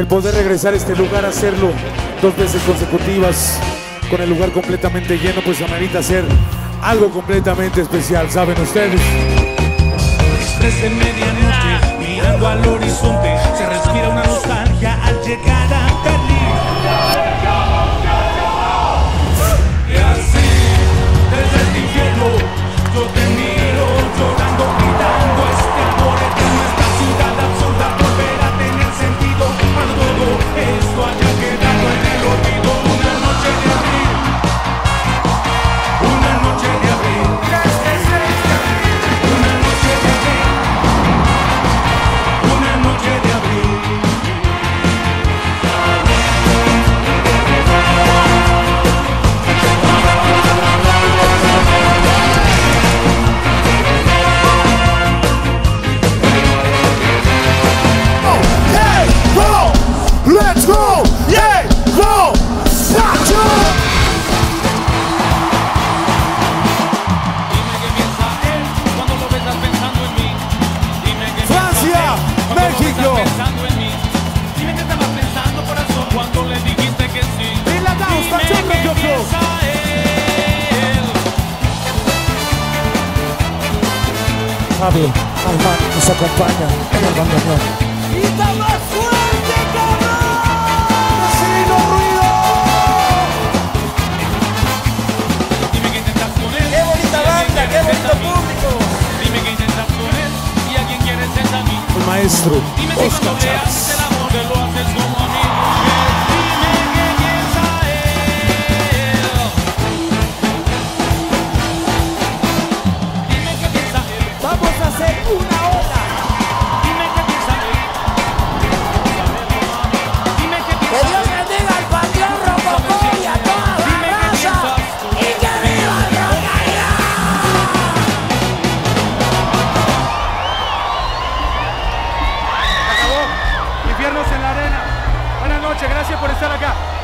el poder regresar a este lugar, hacerlo dos veces consecutivas con el lugar completamente lleno, pues amerita hacer algo completamente especial, ¿saben ustedes? Javi Alman nos acompaña en el que ¡Qué bonita qué bonito público! Dime que y a quien quieres. El maestro Oscar noche, gracias por estar acá.